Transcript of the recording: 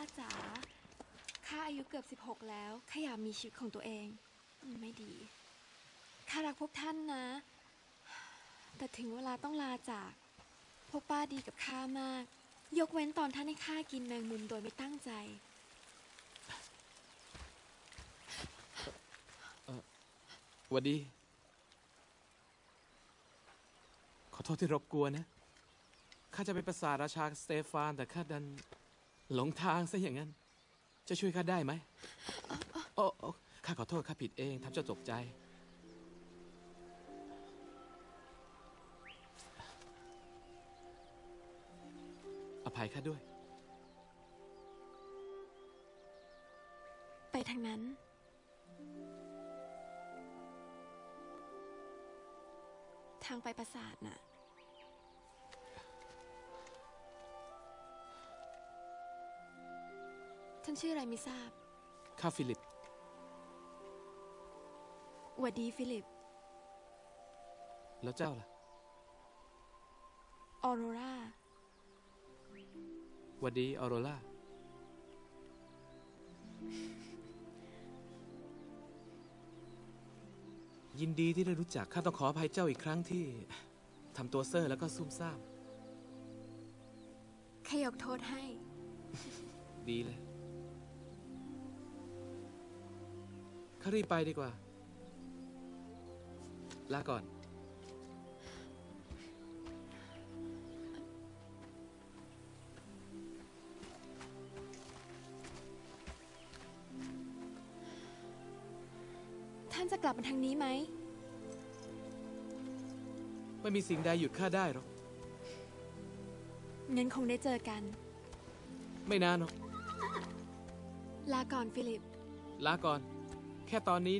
าจ๋าข้าอายุเกือบ 16 แล้วข้าอยากมีชีวิตของตัวเองไม่ดีข้ารักพวกท่านนะ แต่ถึงเวลาต้องลาจาก พวกป้าดีกับข้ามาก ยกเว้นตอนท่านให้ข้ากินแมงมุมโดยไม่ตั้งใจวัดดี ขอโทษที่รบกวนนะ ข้าจะไปประสาทราชาสเตฟานแต่ข้าดัน หลงทางซะอย่างนั้น จะช่วยข้าได้ไหมโอ้โอ้ข้าขอโทษข้าผิดเองทำเจ้าตกใจ อภัยข้าด้วย ไปทางนั้น ทางไปปราสาทน่ะ ท่านชื่ออะไรไม่ทราบ ข้าฟิลิป หวัดดีฟิลิป แล้วเจ้าล่ะ ออโรราหวัดดีออโรร่ายินดีที่ได้รู้จัก ข้าต้องขออภัยเจ้าอีกครั้งที่ทำตัวเซอร์แล้วก็ซุ่มซ่าม ขยกโทษให้ ดีเลยารีบไปดีกว่า ลาก่อน ท่านจะกลับมาทางนี้ไหม ไม่มีสิ่งใดหยุดข้าได้หรอก งั้นคงได้เจอกัน ไม่นานหรอก ลาก่อนฟิลิป ลาก่อน แค่ตอนนี้